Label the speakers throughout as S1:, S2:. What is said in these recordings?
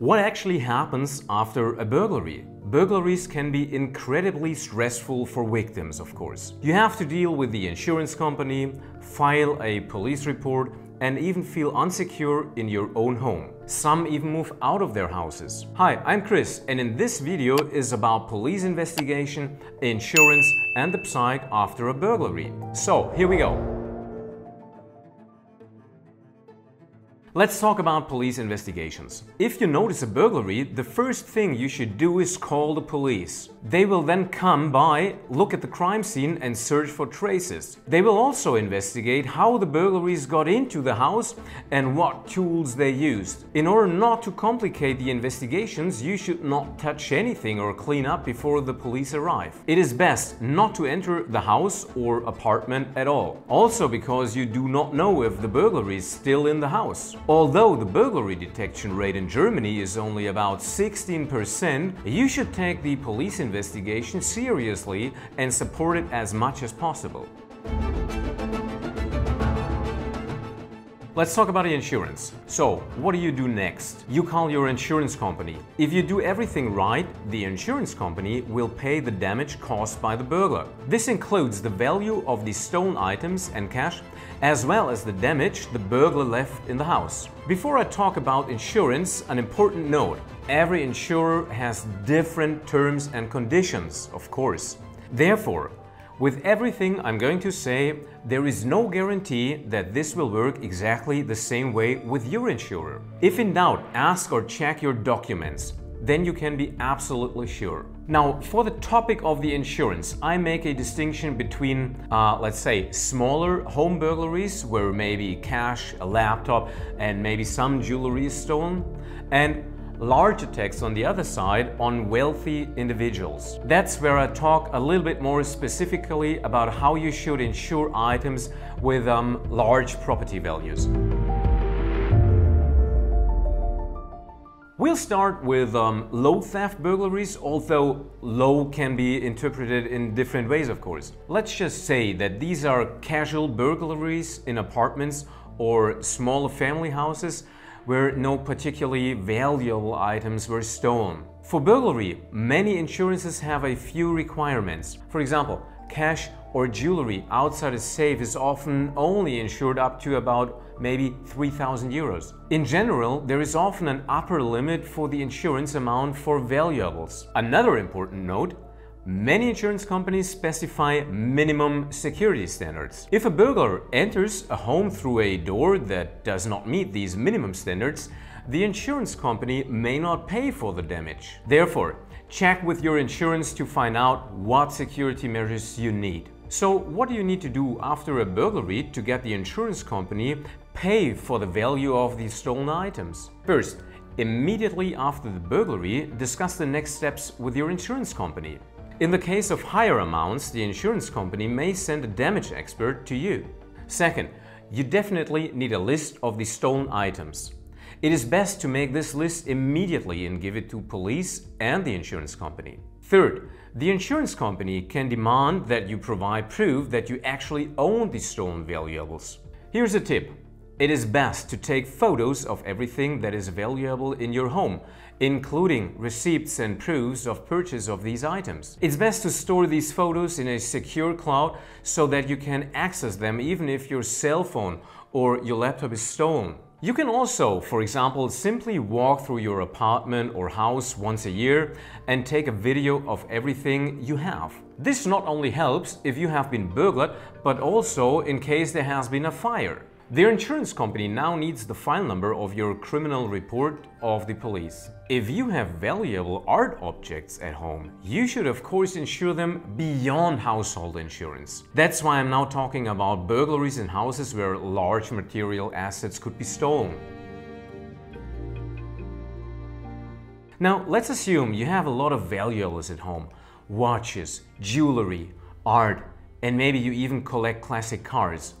S1: What actually happens after a burglary? Burglaries can be incredibly stressful for victims, of course. You have to deal with the insurance company, file a police report, and even feel unsecure in your own home. Some even move out of their houses. Hi, I'm Chris and in this video is about police investigation, insurance and the psych after a burglary. So here we go. Let's talk about police investigations. If you notice a burglary, the first thing you should do is call the police. They will then come by, look at the crime scene and search for traces. They will also investigate how the burglaries got into the house and what tools they used. In order not to complicate the investigations, you should not touch anything or clean up before the police arrive. It is best not to enter the house or apartment at all. Also because you do not know if the burglary is still in the house. Although the burglary detection rate in Germany is only about 16%, you should take the police investigation seriously and support it as much as possible. Let's talk about the insurance. So, what do you do next? You call your insurance company. If you do everything right, the insurance company will pay the damage caused by the burglar. This includes the value of the stolen items and cash, as well as the damage the burglar left in the house. Before I talk about insurance, an important note. Every insurer has different terms and conditions, of course. Therefore, with everything I'm going to say, there is no guarantee that this will work exactly the same way with your insurer. If in doubt, ask or check your documents. Then you can be absolutely sure. Now, for the topic of the insurance, I make a distinction between, uh, let's say, smaller home burglaries where maybe cash, a laptop, and maybe some jewelry is stolen, and large attacks on the other side on wealthy individuals. That's where I talk a little bit more specifically about how you should insure items with um, large property values. We'll start with um, low theft burglaries, although low can be interpreted in different ways, of course. Let's just say that these are casual burglaries in apartments or smaller family houses where no particularly valuable items were stolen. For burglary, many insurances have a few requirements. For example, cash or jewelry outside a safe is often only insured up to about maybe 3000 euros. In general, there is often an upper limit for the insurance amount for valuables. Another important note, Many insurance companies specify minimum security standards. If a burglar enters a home through a door that does not meet these minimum standards, the insurance company may not pay for the damage. Therefore, check with your insurance to find out what security measures you need. So what do you need to do after a burglary to get the insurance company pay for the value of the stolen items? First, immediately after the burglary, discuss the next steps with your insurance company. In the case of higher amounts, the insurance company may send a damage expert to you. Second, you definitely need a list of the stolen items. It is best to make this list immediately and give it to police and the insurance company. Third, the insurance company can demand that you provide proof that you actually own the stolen valuables. Here's a tip. It is best to take photos of everything that is valuable in your home, including receipts and proofs of purchase of these items. It's best to store these photos in a secure cloud so that you can access them even if your cell phone or your laptop is stolen. You can also, for example, simply walk through your apartment or house once a year and take a video of everything you have. This not only helps if you have been burglared, but also in case there has been a fire. Their insurance company now needs the file number of your criminal report of the police. If you have valuable art objects at home, you should of course insure them beyond household insurance. That's why I'm now talking about burglaries in houses where large material assets could be stolen. Now, let's assume you have a lot of valuables at home. Watches, jewelry, art, and maybe you even collect classic cars.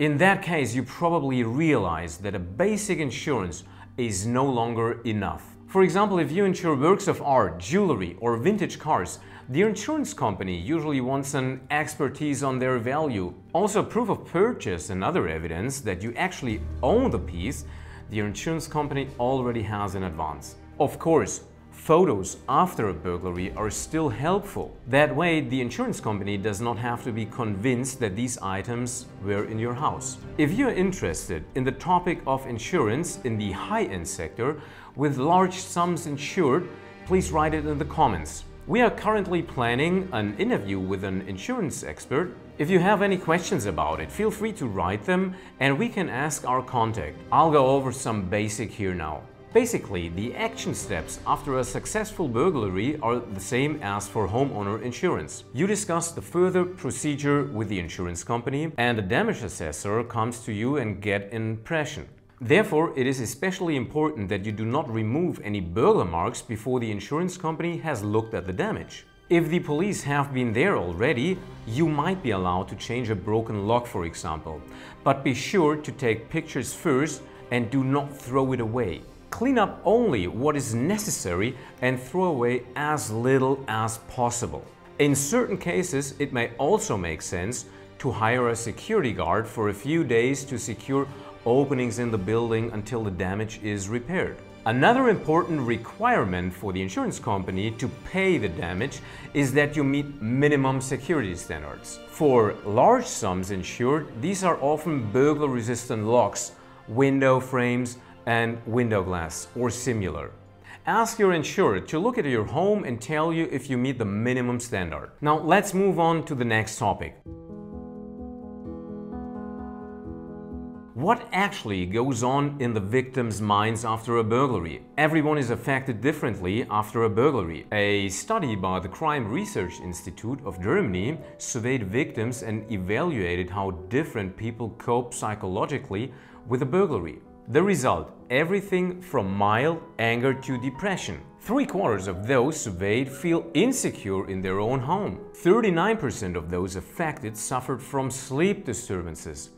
S1: In that case, you probably realize that a basic insurance is no longer enough. For example, if you insure works of art, jewelry or vintage cars, the insurance company usually wants an expertise on their value. Also, proof of purchase and other evidence that you actually own the piece, the insurance company already has in advance. Of course, photos after a burglary are still helpful. That way, the insurance company does not have to be convinced that these items were in your house. If you're interested in the topic of insurance in the high-end sector with large sums insured, please write it in the comments. We are currently planning an interview with an insurance expert. If you have any questions about it, feel free to write them and we can ask our contact. I'll go over some basic here now. Basically, the action steps after a successful burglary are the same as for homeowner insurance. You discuss the further procedure with the insurance company and the damage assessor comes to you and get an impression. Therefore, it is especially important that you do not remove any burglar marks before the insurance company has looked at the damage. If the police have been there already, you might be allowed to change a broken lock for example. But be sure to take pictures first and do not throw it away. Clean up only what is necessary and throw away as little as possible. In certain cases, it may also make sense to hire a security guard for a few days to secure openings in the building until the damage is repaired. Another important requirement for the insurance company to pay the damage is that you meet minimum security standards. For large sums insured, these are often burglar-resistant locks, window frames, and window glass or similar. Ask your insurer to look at your home and tell you if you meet the minimum standard. Now let's move on to the next topic. What actually goes on in the victim's minds after a burglary? Everyone is affected differently after a burglary. A study by the Crime Research Institute of Germany surveyed victims and evaluated how different people cope psychologically with a burglary. The result, everything from mild anger to depression. Three quarters of those surveyed feel insecure in their own home. 39% of those affected suffered from sleep disturbances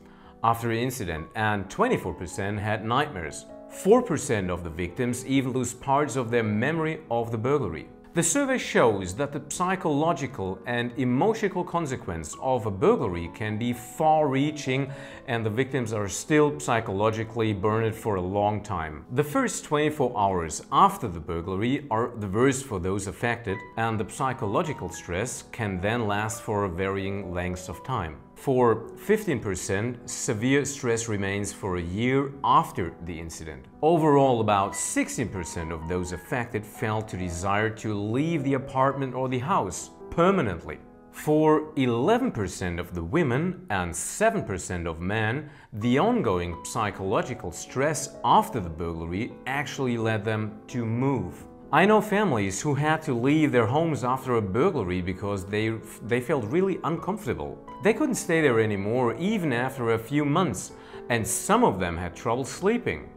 S1: after the incident and 24% had nightmares. 4% of the victims even lose parts of their memory of the burglary. The survey shows that the psychological and emotional consequence of a burglary can be far-reaching and the victims are still psychologically burned for a long time. The first 24 hours after the burglary are the worst for those affected and the psychological stress can then last for varying lengths of time. For 15%, severe stress remains for a year after the incident. Overall, about 16% of those affected felt to desire to leave the apartment or the house permanently. For 11% of the women and 7% of men, the ongoing psychological stress after the burglary actually led them to move. I know families who had to leave their homes after a burglary because they, they felt really uncomfortable. They couldn't stay there anymore even after a few months and some of them had trouble sleeping.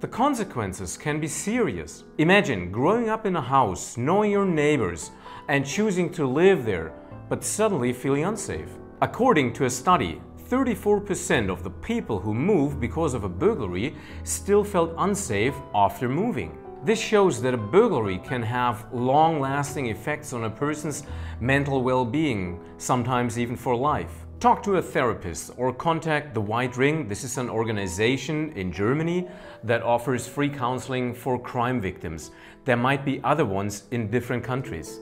S1: The consequences can be serious. Imagine growing up in a house, knowing your neighbors and choosing to live there, but suddenly feeling unsafe. According to a study, 34% of the people who moved because of a burglary still felt unsafe after moving. This shows that a burglary can have long-lasting effects on a person's mental well-being, sometimes even for life. Talk to a therapist or contact the White Ring. This is an organization in Germany that offers free counseling for crime victims. There might be other ones in different countries.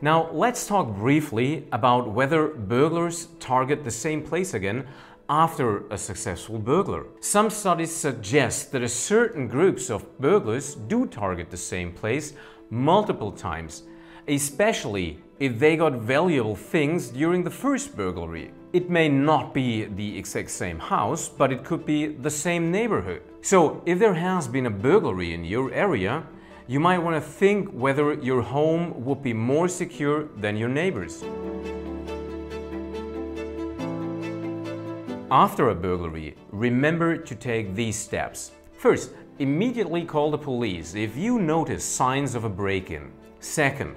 S1: Now let's talk briefly about whether burglars target the same place again after a successful burglar. Some studies suggest that a certain groups of burglars do target the same place multiple times, especially if they got valuable things during the first burglary. It may not be the exact same house, but it could be the same neighborhood. So if there has been a burglary in your area, you might want to think whether your home would be more secure than your neighbors. After a burglary, remember to take these steps. First, immediately call the police if you notice signs of a break-in. Second,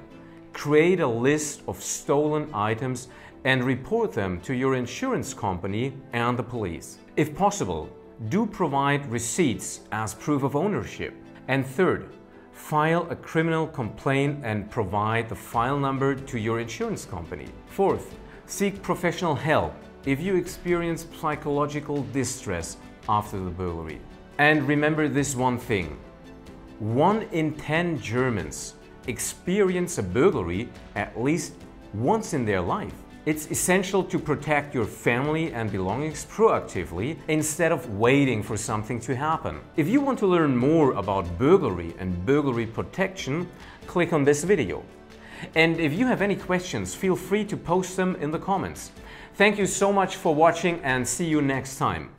S1: create a list of stolen items and report them to your insurance company and the police. If possible, do provide receipts as proof of ownership. And third, file a criminal complaint and provide the file number to your insurance company. Fourth, seek professional help if you experience psychological distress after the burglary. And remember this one thing. One in 10 Germans experience a burglary at least once in their life. It's essential to protect your family and belongings proactively instead of waiting for something to happen. If you want to learn more about burglary and burglary protection, click on this video. And if you have any questions, feel free to post them in the comments. Thank you so much for watching and see you next time.